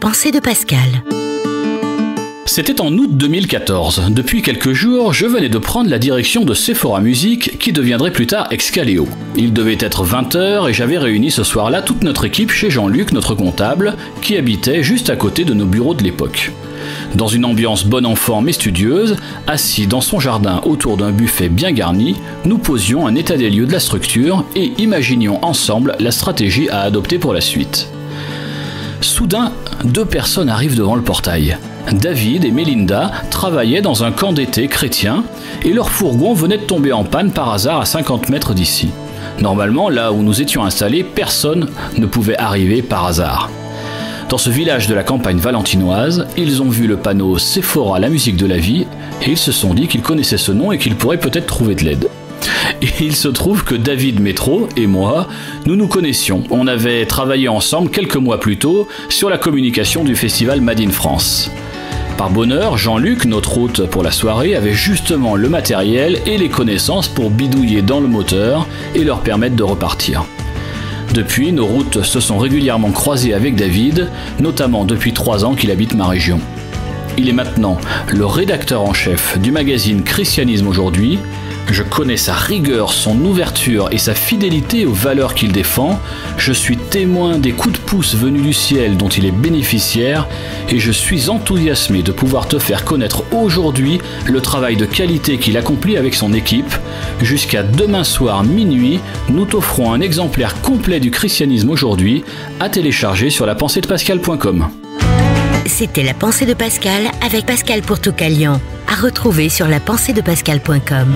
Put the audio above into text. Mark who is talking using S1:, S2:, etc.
S1: pensée de Pascal.
S2: C'était en août 2014. Depuis quelques jours, je venais de prendre la direction de Sephora Music qui deviendrait plus tard Excaleo. Il devait être 20h et j'avais réuni ce soir-là toute notre équipe chez Jean-Luc, notre comptable, qui habitait juste à côté de nos bureaux de l'époque. Dans une ambiance bonne enfant mais studieuse, assis dans son jardin autour d'un buffet bien garni, nous posions un état des lieux de la structure et imaginions ensemble la stratégie à adopter pour la suite. Soudain, deux personnes arrivent devant le portail. David et Melinda travaillaient dans un camp d'été chrétien et leur fourgon venait de tomber en panne par hasard à 50 mètres d'ici. Normalement, là où nous étions installés, personne ne pouvait arriver par hasard. Dans ce village de la campagne valentinoise, ils ont vu le panneau Sephora, la musique de la vie, et ils se sont dit qu'ils connaissaient ce nom et qu'ils pourraient peut-être trouver de l'aide. Il se trouve que David Métro et moi, nous nous connaissions. On avait travaillé ensemble quelques mois plus tôt sur la communication du festival Made in France. Par bonheur, Jean-Luc, notre hôte pour la soirée, avait justement le matériel et les connaissances pour bidouiller dans le moteur et leur permettre de repartir. Depuis, nos routes se sont régulièrement croisées avec David, notamment depuis trois ans qu'il habite ma région. Il est maintenant le rédacteur en chef du magazine Christianisme aujourd'hui je connais sa rigueur, son ouverture et sa fidélité aux valeurs qu'il défend. Je suis témoin des coups de pouce venus du ciel dont il est bénéficiaire et je suis enthousiasmé de pouvoir te faire connaître aujourd'hui le travail de qualité qu'il accomplit avec son équipe. Jusqu'à demain soir minuit, nous t'offrons un exemplaire complet du christianisme aujourd'hui à télécharger sur la pensée de pascal.com.
S1: C'était la pensée de Pascal avec Pascal Pourtoucalian à retrouver sur la pensée de Pascal.com.